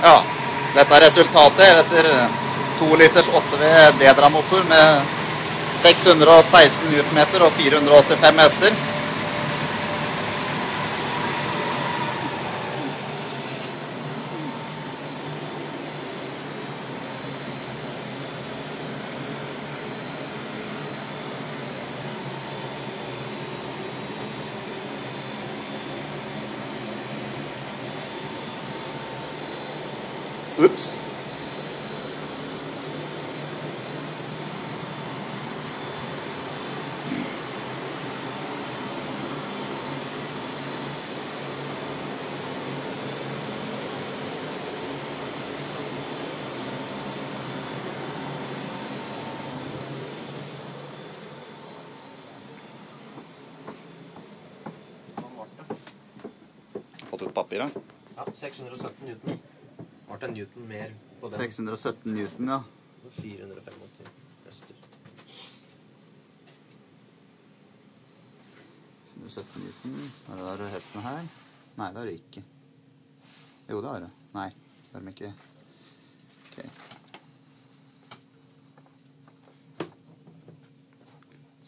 Ja, dette er resultatet etter 2 liters 8V Dedra-motor med 616 Nm og 485 hester. Ups. Fått ut papiret? Ja, 617 Newton. Det Newton mer på den? 617 Newton, ja. 485 hester. 617 Newton. Er det der hesten her? Nei, det er det ikke. Jo, det er det. Nei, det er de ikke. Ok.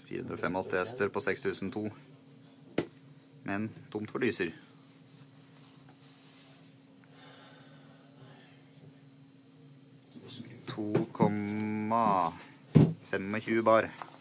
«485 hester på 6002. Men tomt for lyser. 2,25 bar.